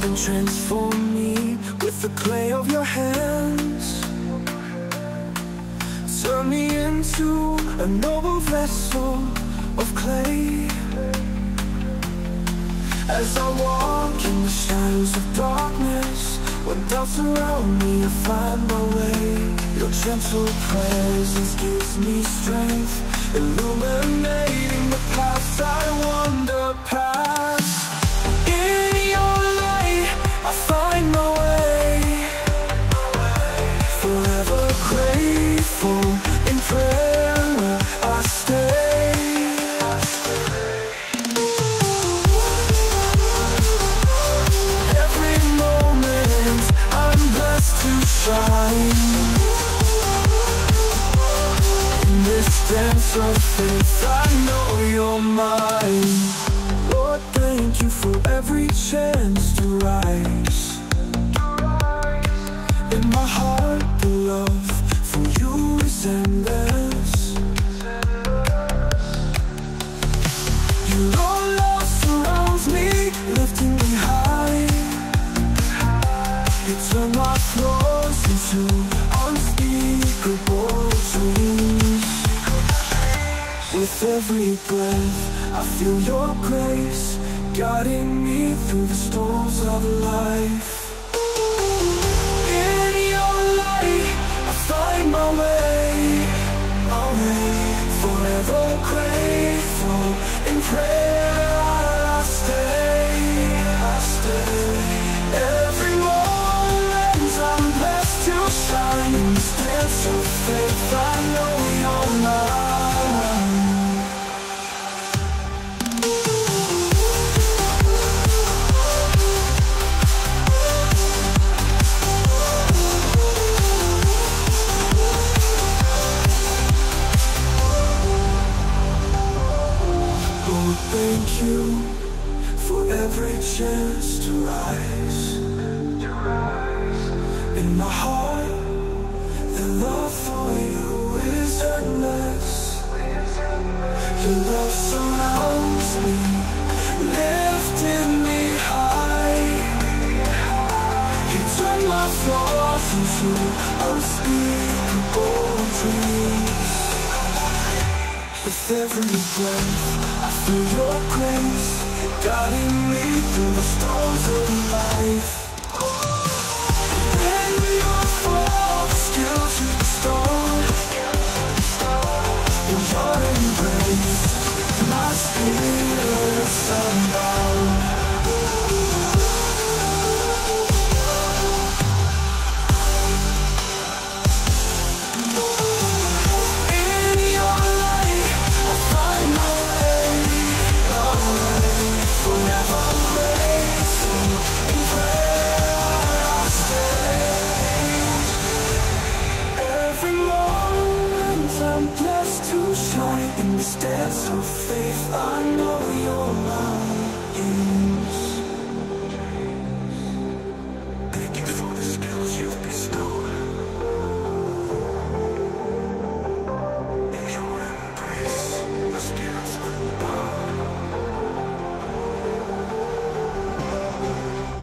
mold and transform me with the clay of your hands. Turn me into a noble vessel of clay. As I walk in the shadows of darkness, when doubts surround me, I find my way. Your gentle presence gives me strength, illuminating the paths I In this dance of faith I know you're mine. Lord, thank you for every chance to rise. In my heart the love for you Your love surrounds me, lifting me high unspeakable dreams With every breath, I feel your grace Guiding me through the storms of life. In your light, I find my way. My way, forever grateful In prayer thank you for every chance to rise. In my heart, the love for you is endless. Your love surrounds me, lifting me high. You turn my flaws into unspeakable dreams. With every breath, I feel your grace Guiding me through the storms of life. When we all fall, In your embrace, my spirit is In the stance of faith, I know you're mine.